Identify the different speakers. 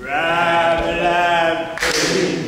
Speaker 1: Rab, lab,